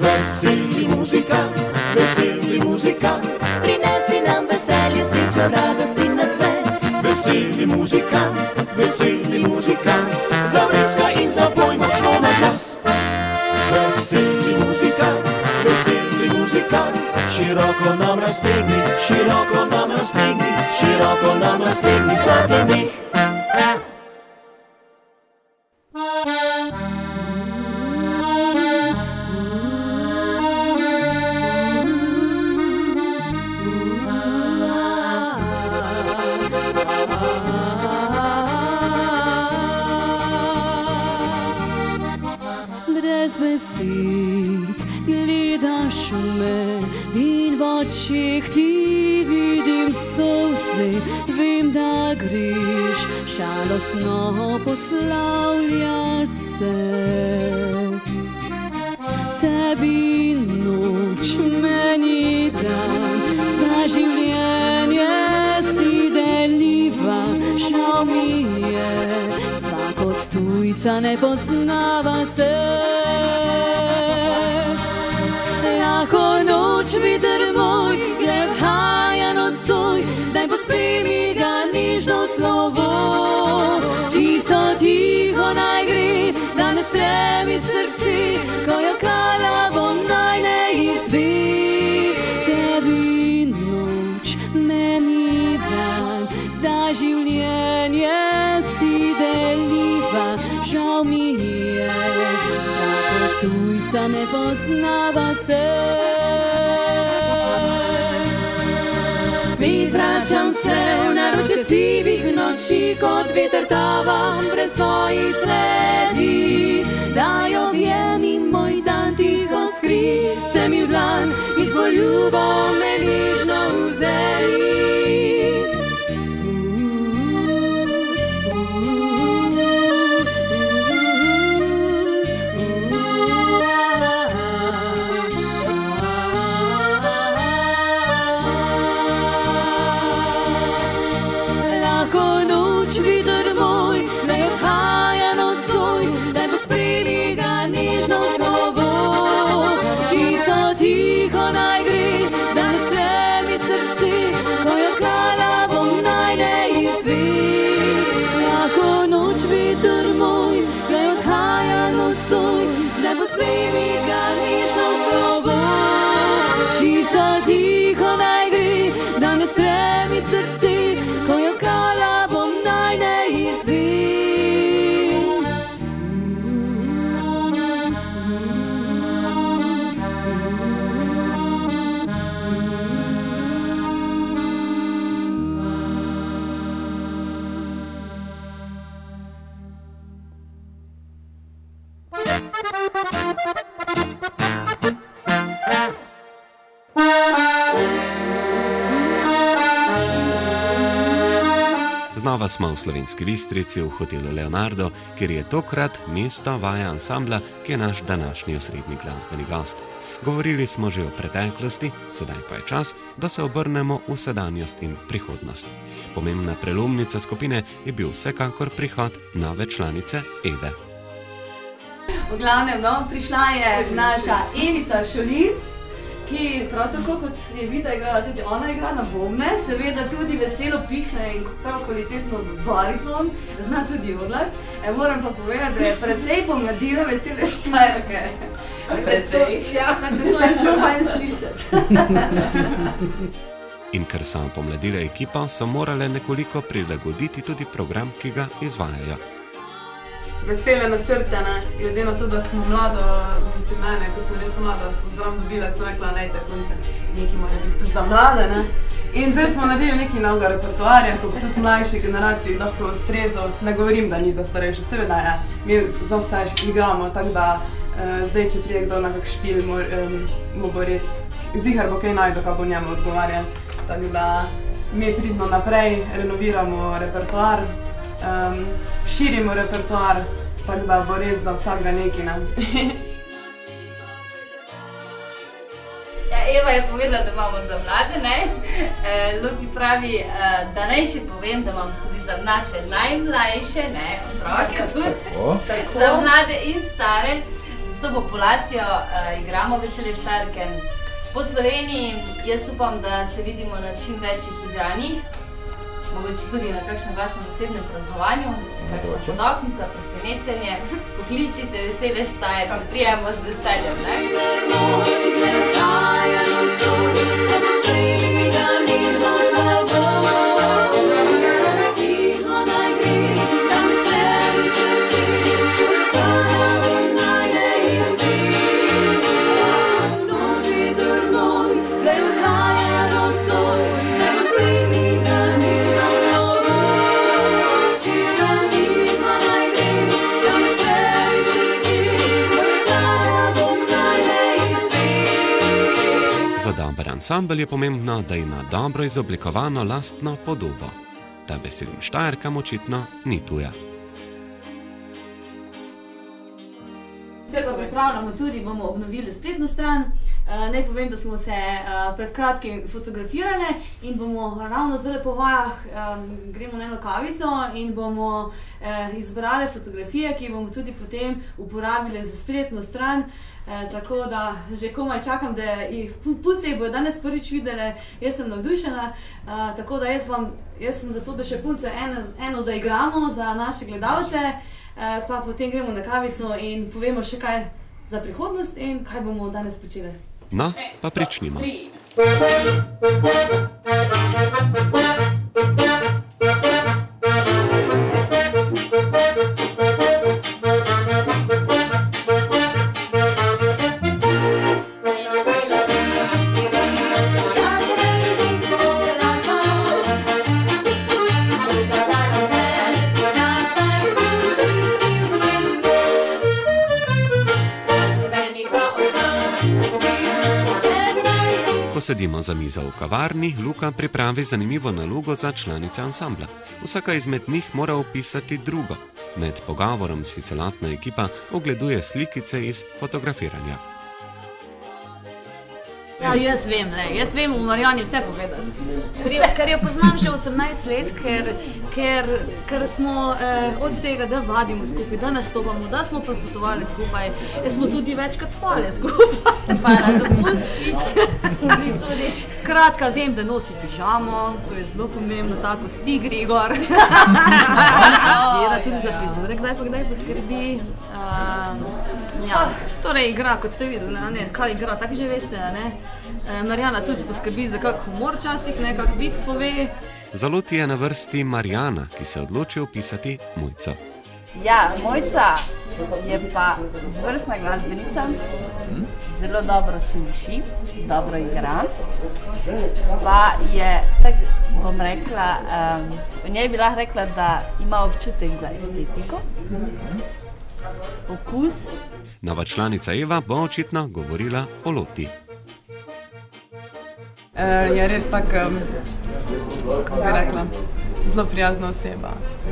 Veseli muzikant, veseli muzikant, prinesi nam veselje, srečo, radost in nasmeh. Veseli muzikant, veseli muzikant, za vreska in za boj močno na glas. Veseli muzikant, veseli muzikant, široko nam raztegni, široko nam raztegni, široko nam raztegni zlati dih. Besed gledaš me in v očeh ti vidim solze, vem, da greš, žalostno poslavljaš se. Tebi noč, meni dan, za življenje si deljiva, žal mi je, vsak od tujca ne poznava se. Vider moj, gled haja nocoj, daj pospremi ga nižno slovo. Čisto tiho naj gre, da ne stremi srci, ko jo kala bom naj ne izvi. Tebi noč, meni dan, zdaj življenje si deljiva, žal mi je, vsako tujca ne poznava se. Se v naročje sivih noči, kot veter tavam brez svojih sledi. Daj objemi moj dan tiho skri se mi v dlan in s poljubom me Znova smo v slovenski Bistrici v hotelu Leonardo, kjer je tokrat mesto vaja ansambla, ki je naš današnji osrednji glasbeni gost. Govorili smo že o preteklosti, sedaj pa je čas, da se obrnemo v sedanjost in prihodnost. Pomembna prelomnica skupine je bil vsekakor prihod nove članice Eve. V glavnem, no, prišla je naša Enica Šolic, ki prav tako kot je videla, igrala tudi ona igra na bombe, seveda tudi veselo pihne in prav kvalitetno bariton, zna tudi odlat. E, moram pa povedati, da je precej pomladila vesele štajerke. Precej. Ja, tako da to je zelo fajn slišati. In ker so pomladile ekipo, so morale nekoliko prilagoditi tudi program, ki ga izvajajo. Vesele načrte, ne? glede na to, da smo mlado, mislim mene, ko sem res mlada, sem zraven dobila, sem rekla, lejte, punce, nekaj mora biti tudi za mlade, ne? In zdaj smo naredili nekaj novega repertoarja, ko bo tudi mlajši generaciji lahko ustrezal. Ne govorim, da ni za starejše, seveda je, mi za vse igramo, tako da uh, zdaj, če prije kdo na kak špil, mu, um, mu bo res, zihar bo kaj najdo, kaj bo njemu odgovarjal. Tako da mi pridno naprej renoviramo repertoar, um, širimo repertoar, tako da bo res za vsakega nekaj. Ne? Ja, Eva je povedala, da imamo za mlade, ne? E, Luki pravi, e, da naj še povem, da imamo tudi za naše najmlajše, ne, otroke tudi, O, za mlade in stare, za vso populacijo uh, igramo vesele štarke. Po Sloveniji jaz upam, da se vidimo na čim večjih igranjih, mogoče tudi na kakšnem vašem osebnem praznovanju, kakšna podoknica, presenečenje, pokličite vesele štarke, prijemo z veseljem. Ne? Ansambl je pomembno, da ima dobro izoblikovano lastno podobo. Ta veselim štajerkam očitno ni tuja. Vse pa pripravljamo tudi, bomo obnovili spletno stran. Uh, naj povem, da smo se uh, pred kratkim fotografirali in bomo ravno zdaj po vajah um, gremo na eno kavico in bomo uh, izbrali fotografije, ki jih bomo tudi potem uporabili za spletno stran. Eh, tako da že komaj čakam, da jih pu- punce bodo danes prvič videli, jaz sem navdušena. Eh, tako da jaz, vam, jaz sem za to, da še punce eno, eno zaigramo za naše gledalce, eh, pa potem gremo na kavico in povemo še kaj za prihodnost in kaj bomo danes počeli. No, pa pričnimo. Ko za mizo v kavarni, Luka pripravi zanimivo nalogo za članice ansambla. Vsaka izmed njih mora opisati drugo. Med pogovorom si celotna ekipa ogleduje slikice iz fotografiranja. Ja, jaz vem, le. jaz vem v Marjani vse povedati. Ker, jo- ker jo poznam že 18 let, ker, ker, ker smo eh, od tega, da vadimo skupaj, da nastopamo, da smo prepotovali skupaj, eh, smo tudi večkrat spali skupaj. Pa na dopustih smo bili tudi. Skratka, vem, da nosi pižamo, to je zelo pomembno, tako stigri gor. Zira tudi za frizure, kdaj pa kdaj poskrbi. Uh, ja. Torej, igra, kot ste videli, ne, ne, kaj igra, tako že veste. a Ne? Eh, Marjana tudi poskrbi za kak humor včasih, ne kak vic pove. Zaloti je na vrsti Marjana, ki se odloči opisati mujco. Ja, Mojca je pa zvrstna glasbenica, zelo dobro sliši, dobro igra. Pa je, tako bom rekla, um, v njej bi lahko rekla, da ima občutek za estetiko, okus. Nova članica Eva bo očitno govorila o Loti. Uh, je res tako, kako bi rekla, zelo prijazna oseba.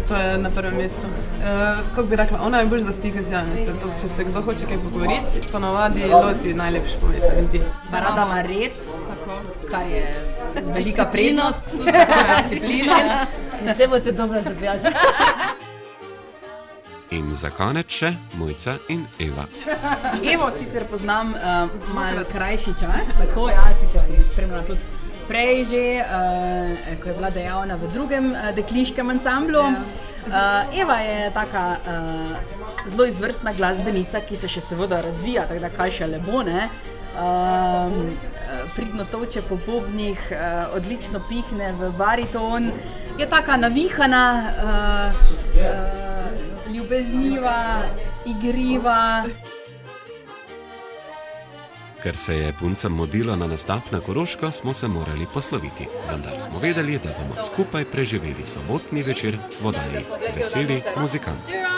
To je na prvem mestu. Uh, kako bi rekla, ona je bolj za stike z javnostjo. To, Če se kdo hoče kaj pogovoriti, ponavadi loti najlepši pove, se mi zdi. Pa rada ima red, Tako. kar je velika prednost, tudi disciplina. Vse boste dobro zabijali. In za konec še Mojca in Eva. Evo sicer poznam uh, malo krajši čas, tako ja, sicer sem jo spremljala tudi prej že, uh, ko je bila dejavna v drugem uh, dekliškem ansamblu. Uh, Eva je taka uh, zelo izvrstna glasbenica, ki se še seveda razvija, tako da kaj še lepo ne. Um, pridno toče po bobnih, uh, odlično pihne v bariton, je taka navihana, uh, uh, ljubezniva, igriva. Ker se je puncem modilo na nastop na Koroško, smo se morali posloviti. Vendar smo vedeli, da bomo skupaj preživeli sobotni večer v oddaji Veseli muzikanti.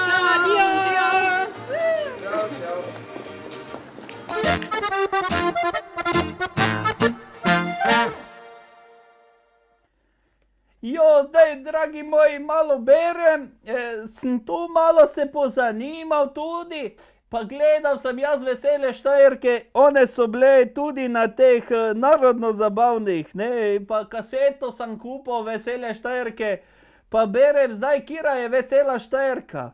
Jo, zdaj, dragi moji, malo berem, eh, sem tu malo se pozanimal tudi, pa gledal sem jaz vesele štajerke, one so bile tudi na teh eh, narodno zabavnih, ne, pa kaseto sem kupil vesele štajerke, Pa berem zdaj, kira je vesela Štajerka.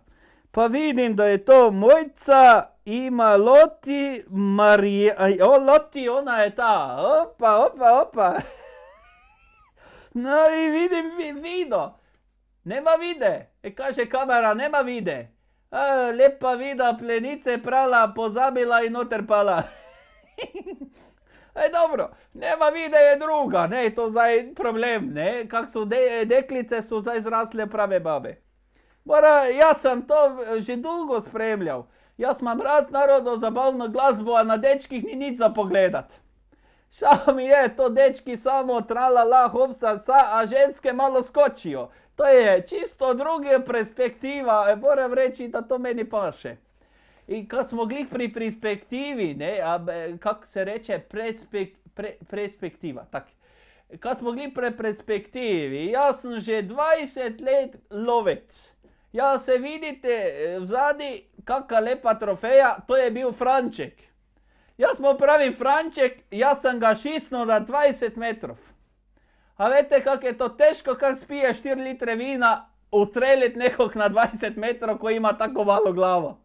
Pa vidim, da je to Mojca, ima Loti, Marija, o, Loti, ona je ta, opa, opa, opa. No in vidim vi, Vido, nema vide, e, kaže kamera, nema vide. A, lepa vida, plenice prala, pozabila in noter pala. Ej, dobro, nema vide je druga, ne, to zdaj problem, ne, kak so de, deklice so zdaj zrasle prave babe. Mora, jaz sem to že dolgo spremljal. Jaz imam rad narodno zabavno glasbo, a na dečkih ni nič za pogledat. Žal mi je, to dečki samo tralala, hopsa, sa, a ženske malo skočijo. To je čisto druga perspektiva, e, moram reči, da to meni paše. In ko smo glih pri perspektivi, ne, a, kako se reče, prespek, pre, perspektiva, tak. Ko smo glih pri perspektivi, jaz sem že 20 let lovec. Ja, se vidite e, vzadi, kaka lepa trofeja, to je bil Franček. Jaz mu pravim Franček, jaz sem ga šisnil na 20 metrov. A veste, kako je to težko, kako spije 4 litre vina, ustreliti nekog na 20 metrov, ko ima tako malo glavo.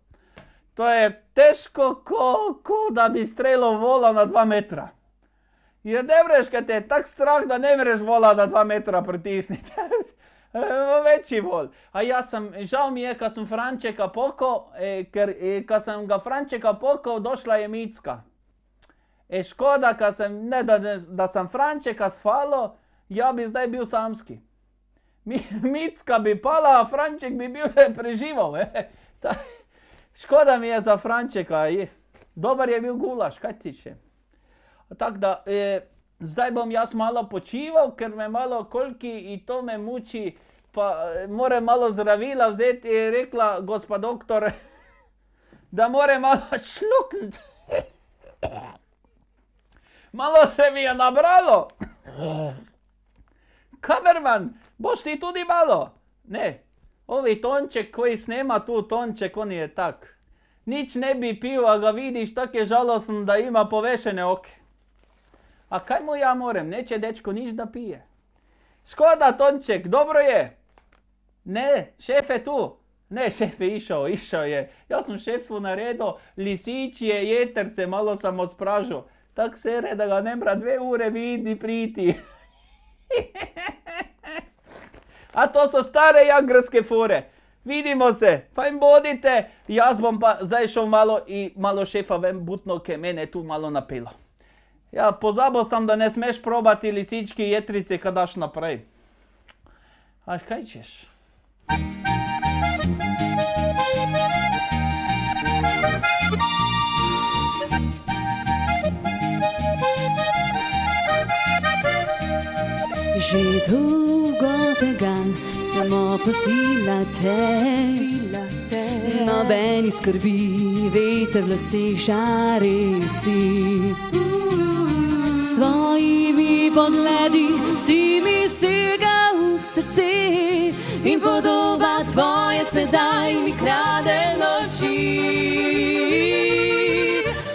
To je težko, ko, ko da bi strelil vola na 2 metra. Je debreš, kad te je tak strah, da ne moreš vola na 2 metra pritisniti. Večji vol. A jaz sem, žal mi je, ko sem Frančeka pokal, e, ker e, ko sem ga Frančeka pokal, došla je Micka. E, škoda, ka sem, ne, da, da sem Frančeka sfalo, ja bi zdaj bil samski. Mi, Micka bi pala, a Franček bi bil preživel. E. Ta, škoda mi je za Frančeka, je. dober je bil gulaš, kaj ti še. Tako da, e, zdaj bom jaz malo počival, ker me malo kolki in to me muči, pa moram malo zdravila vzeti, je rekla gospa doktor, da moram malo šlukniti. Malo se mi je nabralo. Kamerman, boš ti tudi malo? Ne, ovi Tonček, koji snema tu, Tonček, on je tak. Nič ne bi pil, a ga vidiš, tak je žalosten, da ima povešene oči. A kaj mu ja morem, neće dečko nič da pije. Škoda, Tonček, dobro je. Ne, šef je tu. Ne, šef je išel, išel je. Jaz sem šefu naredil lisičje jetrce, malo sem ospražil. Tako sere, da ga ne mora dve ure vidi priti. A to so stare jagrske fore. Vidimo se, fajn bodite, jaz bom pa zdaj šel malo in malo šefa ven butno, ke mene tu malo napelo. Ja, pozabil sem, da ne smeš probati lisički jetrice, ko daš naprej. A kaj češ? Že dolgo tega samo posila te, nobeni skrbi, veter v laseh žari si. S tvojimi pogledi si mi sega v srce in podoba tvoje sedaj mi krade noči.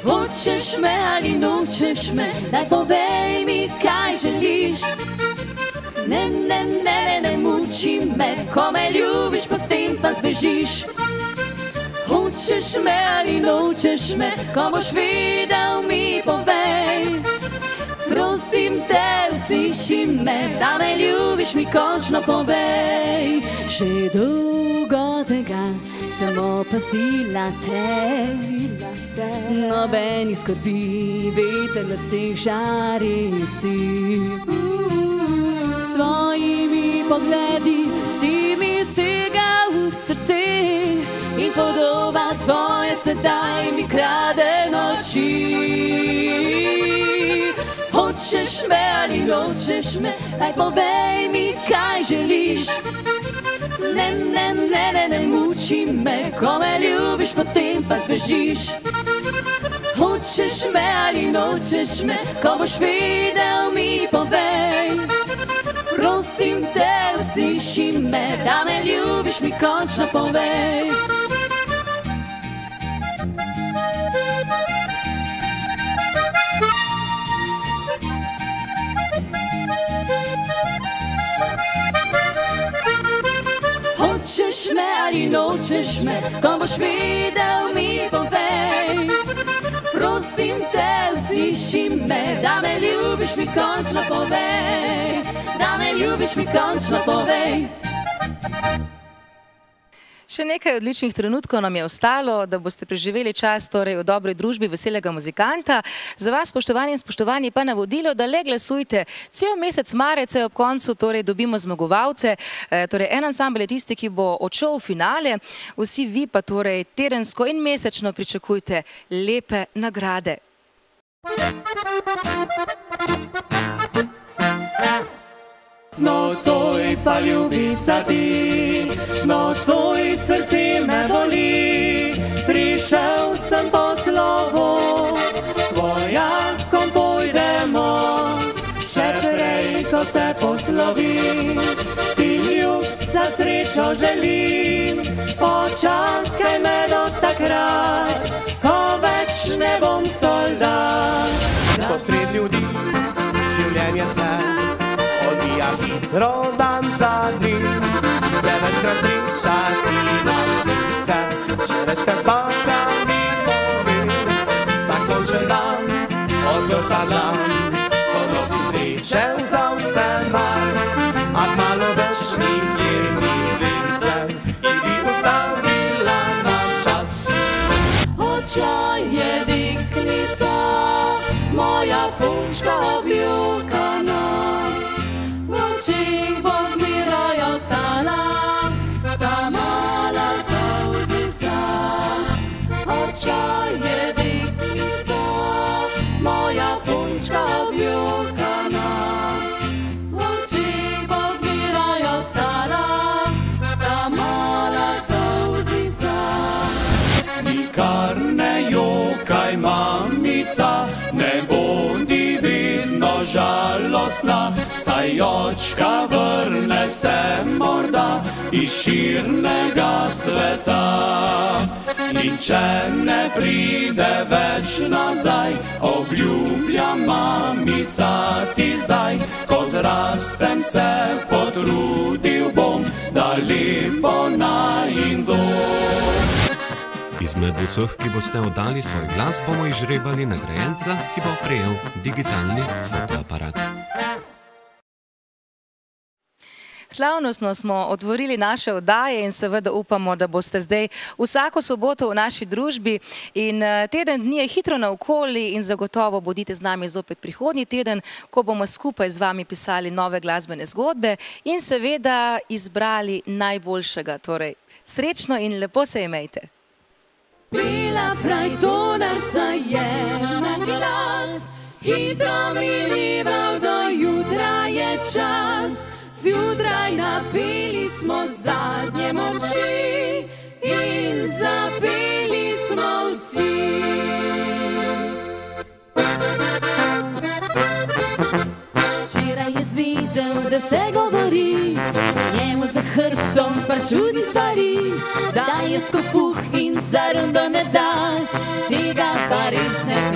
Hočeš me ali nočeš me, daj povej mi, kaj želiš. Ne, ne, ne, ne, ne muči me, ko me ljubiš, potem pa zbežiš. Hočeš me ali nočeš me, ko boš videl, mi povej. Te, usliši me, da me ljubiš, mi končno povej. Že dolgo tega samo pasila te, nobeni skrbi, veter na vseh žari si. S tvojimi pogledi si mi sega v srce in podoba tvoje sedaj mi krade noči. Kaj želiš. Ne, ne, ne, ne, ne muči me, ko me ljubiš, potem pa zbežiš. Hočeš me ali nočeš me, ko boš videl, mi povej. Prosim te, usliši me, da me ljubiš, mi končno povej. Hočeš me, ko boš videl, mi povej. Prosim te, usliši me, da me ljubiš, mi končno povej. Da me ljubiš, mi končno povej. Še nekaj odličnih trenutkov nam je ostalo, da boste preživeli čas torej, v dobri družbi veselega muzikanta. Za vas, spoštovani in spoštovani, pa navodilo, da le glasujte. Cel mesec marece ob koncu torej, dobimo zmagovalce. E, torej, en ansambl je tisti, ki bo odšel v finale. Vsi vi pa torej, terensko in mesečno pričakujte lepe nagrade. Nocoj pa ljubica ti, nocoj srce me boli, prišel sem po slovo, vojakom pojdemo, še prej, ko se poslovi, ti ljubca srečo želim, počakaj me do takrat, ko več ne bom soldat. Ko sred ljudi življenje se odvija hitro dan za dni, se večkrat srečati na slike, že večkrat pa ga mi povi. Vsak sončen dan, odprta dan, so noci sreče za vse nas, Odšla je deklica, moja punčka objokana. V očeh bo zmeraj ostala ta mala solzica. Nikar ne jokaj, mamica, ne bodi vedno žalostna, saj očka vrne se morda iz širnega sveta. In če ne pride več nazaj, obljubljam mamica ti zdaj, ko zrastem se potrudil bom, da lepo naj dom. Izmed vseh, ki boste oddali svoj glas, bomo izžrebali nagrajenca, ki bo prejel digitalni fotoaparat. Slavnostno smo otvorili naše oddaje in seveda upamo, da boste zdaj vsako soboto v naši družbi. In eh, teden dni je hitro naokoli in zagotovo bodite z nami zopet prihodnji teden, ko bomo skupaj z vami pisali nove glasbene zgodbe in seveda izbrali najboljšega. Torej, srečno in lepo se imejte. Bila frajtonarca je na glas, hitro minival do jutra je čas. Zjutraj napili smo zadnje moči in zapeli smo vsi. Včeraj je zvedel, da se govori, njemu za hrbtom pa čudi stvari, da je skopuh in zarundo ne da, tega pa res ne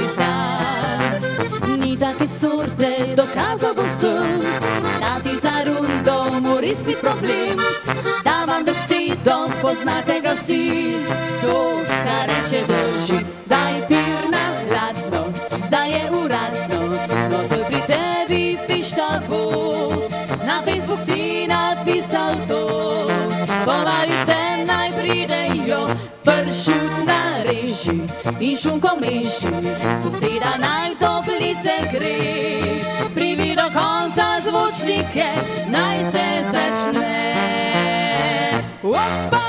zarundo mu res ni problem, da vam besedo poznate ga vsi, to, kar reče drži, da je pir na hladno, zdaj je uradno, nocoj pri tebi fišta bo, na Facebook si napisal to, povabi se naj pridejo, pršut na reži in šunko mreži, soseda naj toplice gre, privi do konca zvočnike, naj se začne. Opa!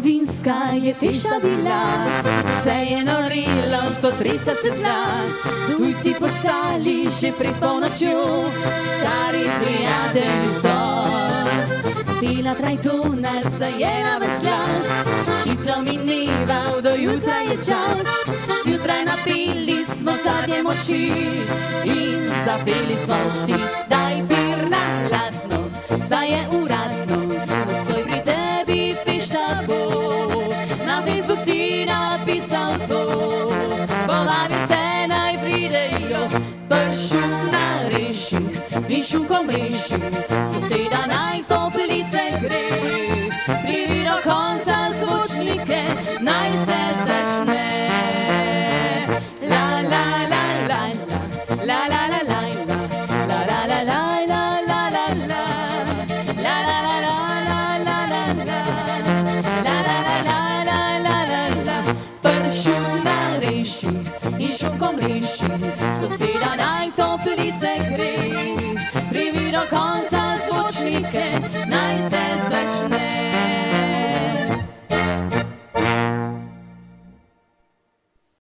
To zgodovinska je fešta bila, vse je norilo, so 300 dna. Tujci postali že pred polnočjo, stari prijatelji so. zapela trajtonar, zajena ves glas. Hitro mineval, do jutra je čas. Zjutraj napili smo zadnje moči in zapeli smo vsi, daj bir na hladno, zdaj je uradno, šunkom reši, soseda naj v toplice gre. Privi do konca zvočnike, naj